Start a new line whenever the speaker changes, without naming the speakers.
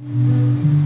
うん